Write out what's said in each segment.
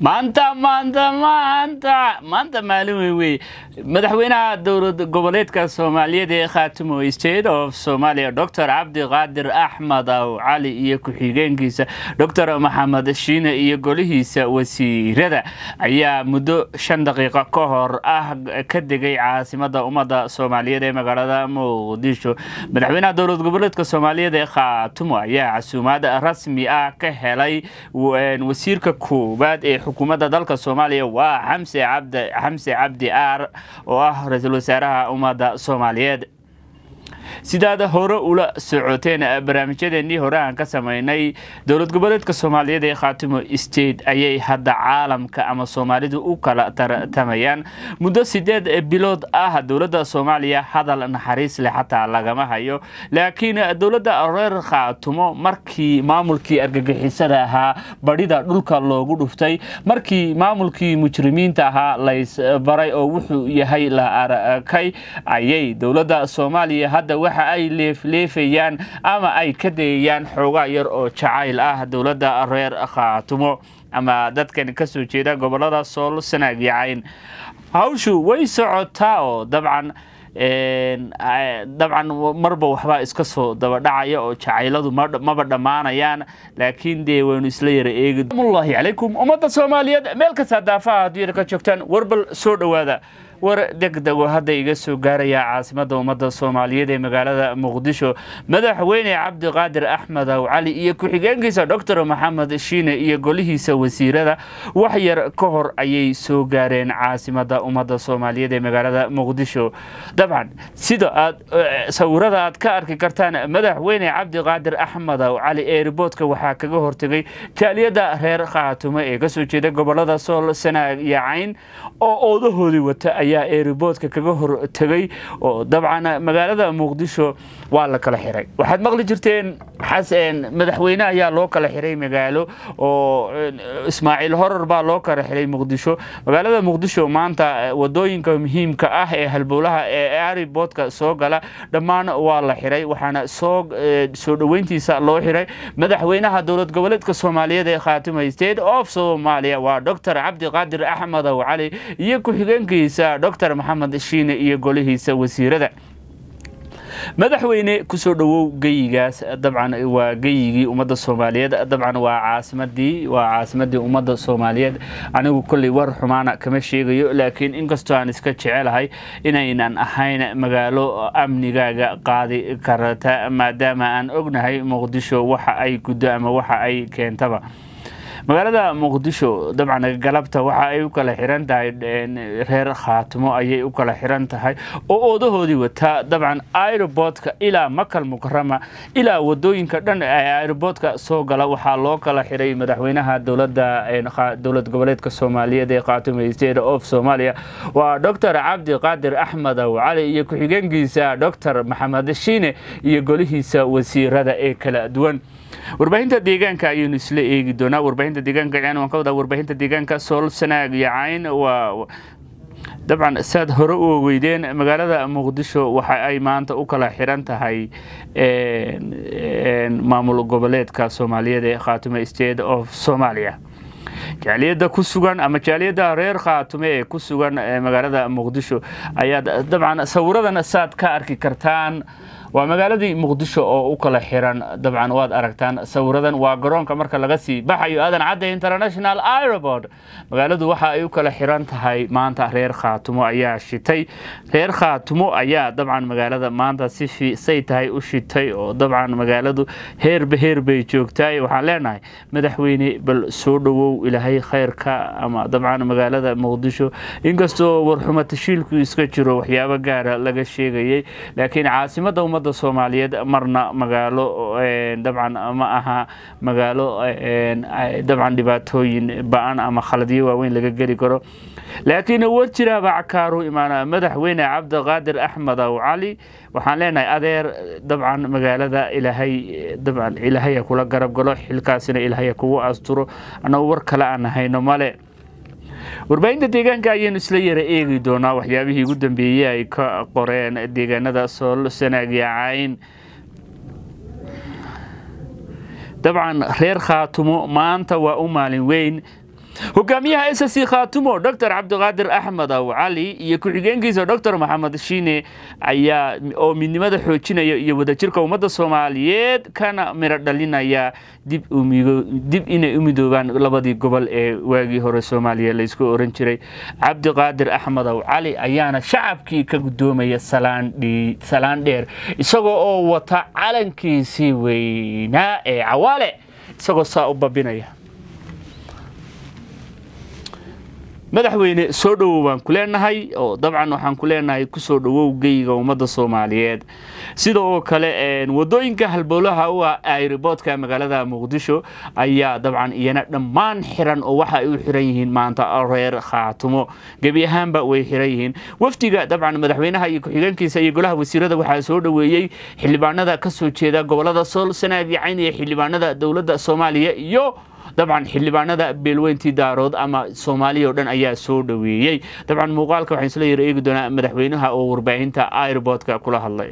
maanta maanta maanta maanta maalin weyn wey madaxweynaha dowlad goboleedka soomaaliyeed ee khaatimo state of somalia doctor cabdiqaadir axmed aw cali iyo ku-xigeenkiisa doctor maxamed shiine iyo golihiisa wasiirada ayaa muddo shan daqiiqo ka hor ah ka degay caasimada ummadda soomaaliyeed ee magaalada muqdisho madaxweynaha dowlad goboleedka soomaaliyeed ee khaatimo ayaa casuumaad rasmi ah ka helay wasiirka koowaad ee xukuumadda dalka soomaaliya waa xamse cabdi aar oo ah ra'iisul wasaaraha ummadda soomaaliyeed sidaad hore ula socoteen barnaamijyadeennii hore aan ka samaynay dowlad goboleedka soomaaliyeed ee khaatimo state ayay hadda caalamka ama soomaalidu u kala tartamayaan. Muddo sideed bilood ah dowladda soomaaliya hadal naxariis leh xataa lagama hayo. Laakiin dowladda reer khaatimo markii maamulkii argagixisada ahaa badhida dhulka loogu dhuftay markii maamulkii mujrimiinta ahaa laysbaray oo wuxuu yahay la arkay ayay dowladda soomaaliya hadda waxa ay leefleefayaan ama ay ka dayayaan xoogaa yar oo jacayl ah dowladda reer khaatumo. Ama dadkan ka soo jeeda gobollada sool sanaag iyo cayn. Hawshu way socotaa oo dabcan dabcan marba waxbaa iska soo dabadhacaya oo jacayladu maba dhammaanayaan laakiin dee waynu isla yara eegi amullaahi calaykum ummadda soomaaliyeed meel kastaa daafaha adduunyada ka joogtaan warbal soo dhowaada war degdego hadda iga soo gaaraya caasimada ummadda soomaaliyeed ee magaalada muqdisho madaxweyne cabdiqaadir axmed aw cali iyo ku-xigeenkiisa doctor maxamed shiine iyo golihiisa wasiirada wax yar ka hor ayay soo gaareen caasimada ummadda soomaaliyeed ee magaalada muqdisho. Dabcan sida aad sawirada aad ka arki kartaan madaxweyne cabdiqaadir axmed aw cali ee riboodka waxaa kaga hortegay jaaliyada reer khaatumo ee ka soo jeeda gobollada sool sanaag iyo cayn oo oodahoodii wata ayaa eeriboodka kaga hor tegay oo dabcan magaalada muqdisho waa la kala xiray. Waxaad maqli jirteen madaxweyne ayaa loo kala xiray magaalo oo ismaaciil horar baa loo kala xiray muqdisho. Magaalada muqdisho maanta waddooyinka muhiimka ah ee halbowlaha ee eeriboodka soo gala dhammaan waa la xiray waxaana soo soo dhoweyntiisa loo xiray madaxweynaha dowlad goboleedka soomaaliyeed ee khaatimo state of somalia waa doctor cabdiqaadir axmed aw cali iyo ku-xigeenkiisa doctor maxamed shiine iyo golihiisa wasiirada. Madaxweyne ku soo dhowow geyigaas dabcan waa geyigii ummadda soomaaliyeed dabcan waa caasimadii waa caasimadii ummadda soomaaliyeed. Anigu kolley war xumaana kama sheegayo laakiin inkastoo aan iska jecelahay inaynan ahayn magaalo amnigaaga qaadi karata maadaama aan ognahay muqdisho waxa ay guddo ama waxa ay keentaba magaalada muqdisho dabcan galabta waxa ay u kala xiran tahay reer khaatimo ayay u kala xiran tahay oo oodahoodii wataa dabcan aerobotka ilaa makal mukarama ilaa waddooyinka dhan aerobotka soo gala. Waxaa loo kala xiray madaxweynaha dowladda dowlad goboleedka soomaaliyeed ee khaatimo state of somalia waa doctor cabdiqaadir axmed aw cali iyo ku-xigeenkiisa doctor maxamed shiine iyo golihiisa wasiirada ee kala duwan. Warbaahinta deegaanka ayaynu isla eegi doonaa warbaahinta deegaanka yan waan ka wadaa warbaahinta deegaanka sool sanaag iyo cayn waa dabcan saad hore u ogeydeen magaalada muqdisho waxa ay maanta u kala xiran tahay maamul goboleedka soomaaliyeed ee khaatume state of somalia jaaliyadda ku sugan ama jaaliyadda reer khaatume ee ku sugan magaalada muqdisho ayaad dabcan sawiradan saad ka arki kartaan. Waa magaaladii muqdisho oo u kala xiran dabcan waad aragtaan sawiradan waa garoonka marka laga sii baxayo aadan cadde international airport. Magaaladu waxa ay u kala xiran tahay maanta reer khaatumo ayaa shitay. Reer khaatumo ayaa dabcan magaalada maanta si tahay u shitay oo dabcan magaaladu heerba heer bay joogtaay waxaan leenahay madaxweyne bal soo dhowow ilaahay khayrka ama dabcan magaalada muqdisho. Inkastoo warxumo tashiilku iska jiro waxyaabo gaara laga sheegayay laakiin caasimada ummadda soomaaliyeed marna magaalo dabcan ma aha magaalo dabcan dhibaatooyin ba'an ama khaladyo waaweyn laga geli karo laakiin war jiraaba cakaaru imaana madaxweyne cabdiqaadir axmed aw cali. Waxaan leenahay adeer dabcan magaalada ilaahay dabcan ilaahaya kula garab galo xilkaasina ilaahaya kugu asturo. Annagu war kale aan hayno male. Warbaahinta deegaanka ayaynu isla yara eegi doonaa. Waxyaabihii ugu dambeeyey ay ka qoreen deegaanada sool sanaag iyo cayn. Dabcan reer khaatumo maanta waa u maalin weyn hogaamiyaha s c khaatumo dr cabdiqaadir axmed aw cali iyo ku-xigeenkiisa dr maxamed shiine ayaa oo midnimada xoojinaya iyo wadajirka ummadda soomaaliyeed kana miro dhalinaya dib inay u midoobaan labadii gobol ee waagii hore soomaaliya laysku oran jiray. Cabdiqaadir axmed aw cali ayaana shacabkii ka gudoomaya salaan dheer isagoo oo wata calankiisii weynaa ee cawaale isagoo saa u babinaya madaxweyne soo dhowow baan ku leenahay oo dabcan waxaan ku leenahay ku soo dhowow geyga ummadda soomaaliyeed. Sida oo kale waddooyinka halbowlaha u ah airiboodka magaalada muqdisho ayaa dabcan iyana dhammaan xiran oo waxa ay u xiran yihiin maanta reer khaatumo. Gebi ahaanba way xiran yihiin. Wafdiga dabcan madaxweynaha iyo ku-xigeenkiisa iyo golaha wasiirada waxaa soo dhoweeyey xildhibaanada ka soo jeeda gobollada sool sanaad yacayn iyo xildhibaanada dowladda soomaaliya iyo dabcan xildhibaanada beelweyntii daarood ama soomaaliya o dhan ayaa soo dhoweeyey dabcan muuqaalka waxaan isla yar eegi doonaa madaxweynaha oo warbaahinta airboodka kula hadlay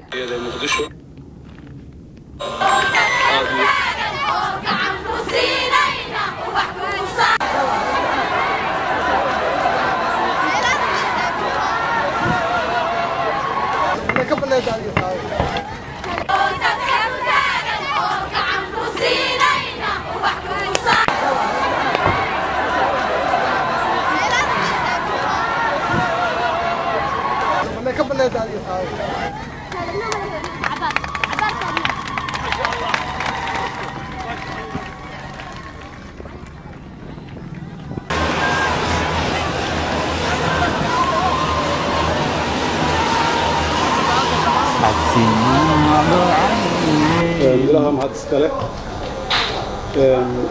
ilaha mahad iskale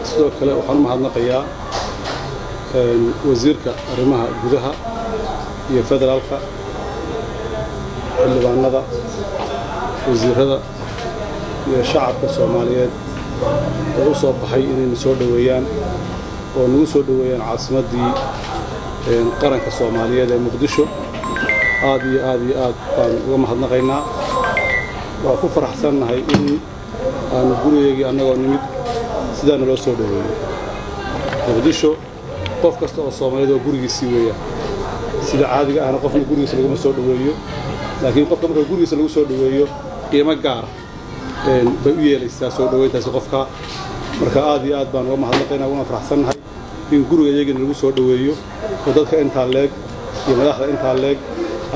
sidoo kale waxaan u mahadnaqayaa wasiirka arrimaha gudaha iyo federaalka xildhibaanada wasiirada iyo shacabka soomaaliyeed oo u soo baxay inayna soo dhoweeyaan oo nagu soo dhoweeyaan caasimaddii qaranka soomaaliyeed ee muqdisho. Aad iyo aad iyo aad baan uga mahadnaqaynaa waa ku faraxsannahay in aanu gurigeygii annagoo nimid sidaana loo soo dhoweeyo muqdisho qof kasta oo soomaaliyeed oo gurigiisii weeyaan sida caadiga ahna qofna gurigiisa laguma soo dhoweeyo laakiin qofka marka gurigiisa lagu soo dhoweeyo qiimo gaara bay u yeelaysaa soo dhoweyntaasi qofka. Marka aad iyo aad baan uga mahadnaqaynaa uguna faraxsannahay in guriga iyagina lagu soo dhoweeyo oo dadka intaa leeg iyo madaxda intaa leeg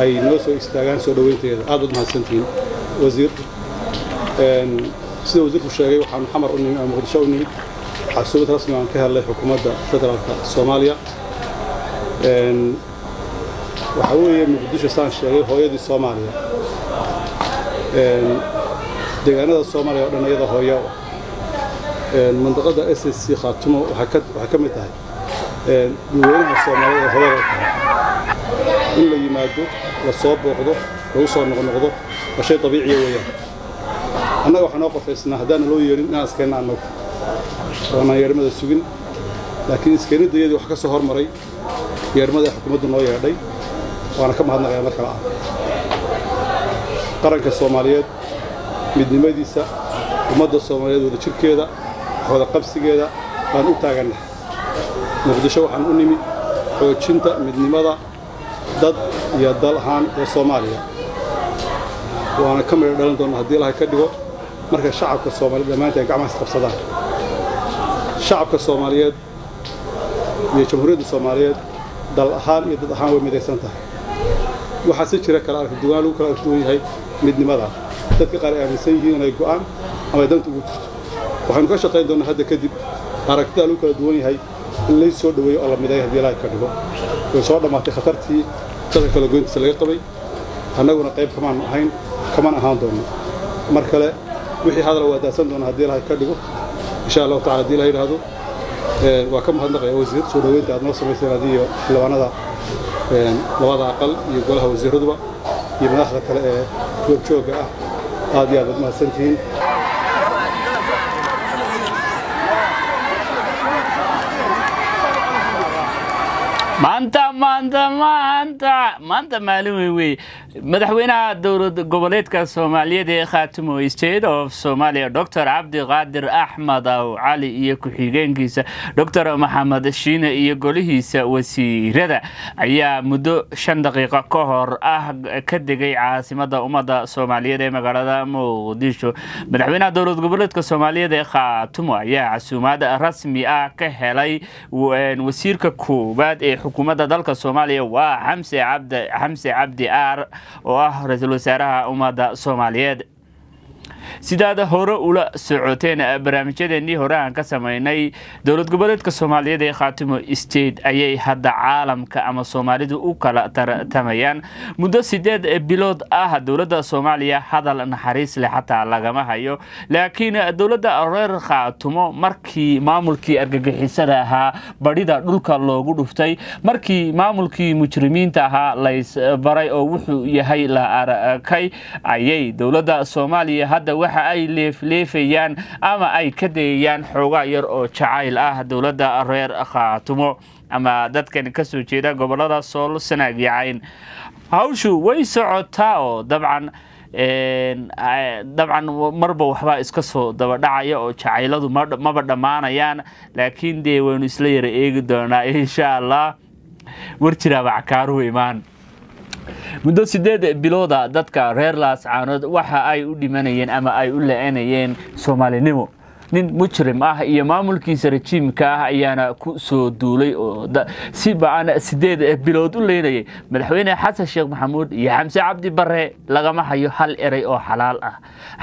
ay noo soo istaagaan soo dhoweynteeda. Aad baad mahadsantihiin wasiir sida wasiirku sheegay waxaanu xamar u nimid muqdisho u nimid xasuubad rasmi aan ka helnay xukuumadda federaalka soomaaliya. Waxaa weeye muqdisho saan sheegay hooyadii soomaaliya. Deegaanada soomaaliya oo dhan iyada hooya u mandaqadda s s c khaatumo waxay ka mid tahay. Dadweynaha soomaaliyeed ee hooyada. Tahay in la yimaado la soo booqdo lagu soo noqnoqdo waa shay dabiiciya weeyaan annaga waxaa noo qofaysnaa haddaana loo yeedhin inaan iskeenna annagu oonaan yeedhmada sugin laakiin iskeenniddayadii wax ka soo hormaray yeedhmada xukuumaddu noo yeedhay waana ka mahadnaqayaa mar kale ah qaranka soomaaliyeed midnimadiisa ummadda soomaaliyeed wada jirkeeda wada qabsigeeda baan u taagannahay muqdisho waxaan u nimid xoojinta midnimada dad iyo dal ahaan ee soomaaliya waana ka midho dhalan doonna haddii ilahay ka dhigo. Marka shacabka soomaaliyeed dhammaanta ay gacmahaas qabsadaan. Shacabka soomaaliyeed iyo jamhuuriyadda soomaaliyeed dal ahaan iyo dad ahaan way midaysan tahay. Waxaa si jira kala arka duwanaan lagu kala argduwan yahay midnimada. Dadka qaar ay aaminsan yihiin inay go'aan ama ay danta ugu jirto. Waxaynu ka shaqayn doonnaa hadda kadib aragtida lagu kala duwan yahay in lay soo dhoweeyo oo la mideeyo haddii ilahay ka dhigo. Way soo dhammaatay khatartii dadka kala goyntiisa laga qabay annaguna qayb kamaan ahayn kaman ahaan doonno mar kale wixii hadal waa daasan doona haddii ilahay ka dhigo insha allahu tacala haddii ilahay yidhaahdo waa ka mahadnaqaya wasiir soo dhoweynta aad noo samayseen adiyo xildhibaanada labada aqal iyo golaha wasiiraduba iyo madaxda kale ee goobjoogga ah aad iyo aad ad mahadsantihiin maanta maanta maanta maanta maalin weyn wey madaxweynaha dowlad goboleedka soomaaliyeed ee khaatimo state of somalia doctor cabdiqaadir axmed aw cali iyo ku-xigeenkiisa doctor maxamed shiine iyo golihiisa wasiirada ayaa muddo shan daqiiqo ka hor ah ka degay caasimada ummadda soomaaliyeed ee magaalada muqdisho madaxweynaha dowlad goboleedka soomaaliyeed ee khaatimo ayaa casuumaad rasmi ah ka helay wasiirka koowaad ee xukuumadda dalka soomaaliya waa xamse cabdi aar oo ah ra'iisul wasaaraha ummadda soomaaliyeed sidaad hore ula socoteen barnaamijyadeennii hore aan ka sameynay dowlad goboleedka soomaaliyeed ee khaatimo state ayay hadda caalamka ama soomaalidu u kala tartamayaan. Muddo sideed bilood ah dowladda soomaaliya hadal naxariis leh xataa lagama hayo. Laakiin dowladda reer khaatimo markii maamulkii argagixisada ahaa badhida dhulka loogu dhuftay markii maamulkii mujrimiinta ahaa laysbaray oo wuxuu yahay la arkay ayay dowladda soomaaliya hadda waxa ay leefleefayaan ama ay ka dayayaan xoogaa yar oo jacayl ah dowladda reer khaatumo. Ama dadkan ka soo jeeda gobollada sool sanaag iyo cayn. Hawshu way socotaa oo dabcan dabcan marba waxbaa iska soo dabadhacaya oo jacayladu maba dhammaanayaan. Laakiin dee waynu isla yara eegi doonaa insha allah. War jiraaba cakaaruhu imaan muddo sideed bilooda dadka reer laascaanood waxa ay u dhimanayeen ama ay u la-anayeen soomaalinimo nin mujrim ah iyo maamulkiisa rajiimka ah ayaana ku soo duulay oo si ba'an sideed bilood u leynayay. Madaxweyne xasan sheekh maxamuud iyo xamse cabdi bare lagama hayo hal eray oo xalaal ah.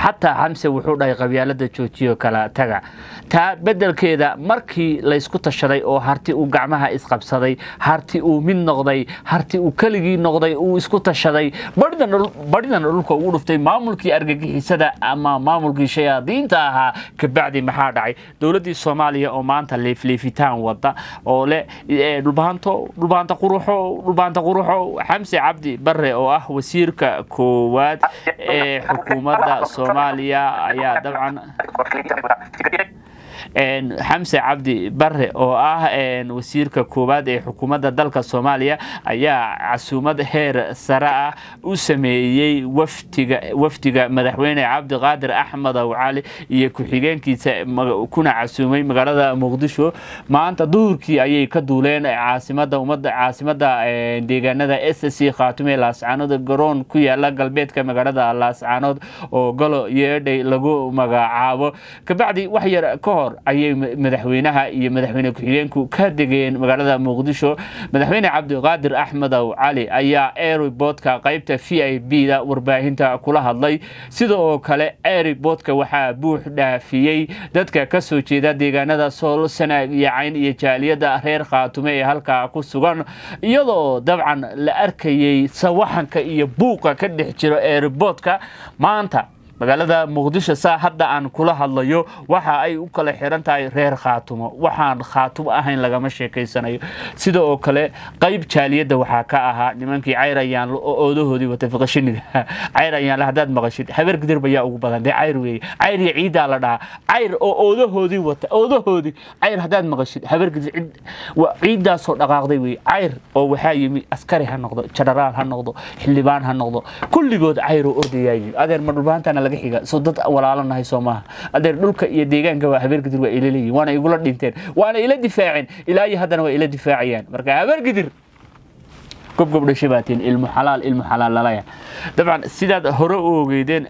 Xataa xamse wuxuu dhahay qabyaalada joojiyo kala taga. Taa beddelkeeda markii laysku tashaday oo harti uu gacmaha isqabsaday harti uu mid noqday harti uu keligii noqday uu isku tashaday badhidan dhulka ugu dhuftay maamulkii argagixisada ama maamulkii shayaadiinta ahaa kabacdi maxaa dhacay? Dowladdii soomaaliya oo maanta leefleefitaan wada oo leh dhulbahanto dhulbaanta quruxo dhulbaanta quruxo xamse cabdi bare oo ah wasiirka koowaad ee xukuumadda soomaaliya ayaa dabcan xamse cabdi bare oo ah wasiirka koowaad ee xukuumadda dalka soomaaliya ayaa casuumad heer sare ah u sameeyey wafdiga madaxweyne cabdiqaadir axmed aw cali iyo ku-xigeenkiisa kuna casuumay magaalada muqdisho. Maanta duhurkii ayay ka duuleen caasimada deegaanada s c khaatume laascaanood. Garoon ku yaalla galbeedka magaalada laascaanood oo galo yeedhay lagu magacaabo. Kabacdi wax yar ka hor ayay madaxweynaha iyo madaxweyne ku-xigeenku ka degeen magaalada muqdisho. Madaxweyne cabdiqaadir axmed aw cali ayaa airboodka qaybta v i b da warbaahinta kula hadlay. Sida oo kale airboodka waxaa buux dhaafiyey. Dadka ka soo jeeda deegaanada sool sanaag iyo cayn iyo jaaliyadda reer khaatume ee halkaa ku sugan. Iyadoo dabcan la arkayey sawaxanka iyo buuqa ka dhex jiro airboodka maanta magaalada muqdisho saa hadda aan kula hadlayo waxa ay u kala xiran tahay reer khaatumo. Waxaan khaatumo ahayn lagama sheekaysanayo. Sida oo kale qayb jaaliyadda waxaa ka ahaa nimankii cayr ayaanlo oo oodahoodii wata fiqashiniga cayr ayaanle haddaad maqashid habeer gidir bayaa ugu badan dee cayr weeye. Cayr iyo la dhahaa. Cayr oo oodahoodii wata oodahoodii cayr haddaad maqashid habeer gidir cid ciiddaasoo dhaqaaqday weeye. Cayr oo waxaa yimi askari ha noqdo jenaraal ha noqdo xildhibaan ha noqdo kulligood cayr oo ordayaa yimi. Adeer ma dhulbaantana laga xiga soo dad walaalanahay soo maaha. Adeer dhulka iyo deegaanka waa waa ila leeyihiin waana igula dhinteen waana ila difaaceen ilaa haddana waa ila difaacayaan. Marka habeergidir gobgob dhashay baatiin ilmu xalaal ilmu xalaal lalaya dabcan sidaad hore u ogeydeen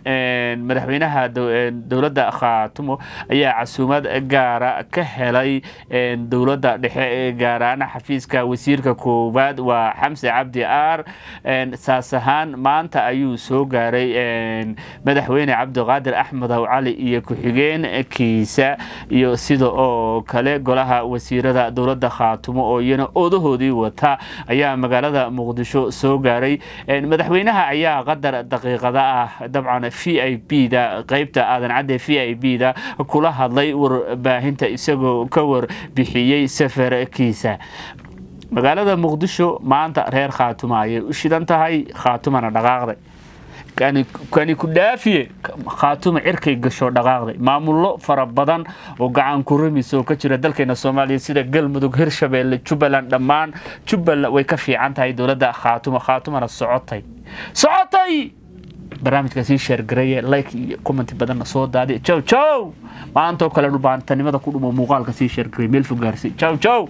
madaxweynaha dowladda khaatumo ayaa casuumad gaara ka helay dowladda dhexe gaaraana xafiiska wasiirka koowaad waa xamse cabdi aar. Saas ahaan maanta ayuu soo gaaray madaxweyne cabdiqaadir axmed aw cali iyo ku-xigeenkiisa iyo sida oo kale golaha wasiirada dowladda khaatumo oo iyana odahoodii wata ayaa magaalada muqdisho soo gaaray. Madaxweynaha ayaa qadar daqiiqada ah dabcan v i b da qeybta aadan cadde v i b da kula hadlay warbaahinta isagoo ka warbixiyey safarkiisa. Magaalada muqdisho maanta reer khaatuma ayay u shidan tahay khaatumana dhaqaaqday kani ku dhaafiye khaatuma cirkay gasho dhaqaaqday. Maamullo fara badan oo gacan ku ramis oo ka jira dalkeena soomaaliya sida galmudug hirshabeelle jubbaland dhammaan. Jubbaland way ka fiican tahay dowladda khaatuma. Khaatumana socotay. Socotay! Barnaamijka sii sheergareeye like iyo commenti badanna soo daadiya jow jow maantoo kale dhulbaantanimada ku dhumo muuqaalka sii sheergareey meel fogaarsi jow jow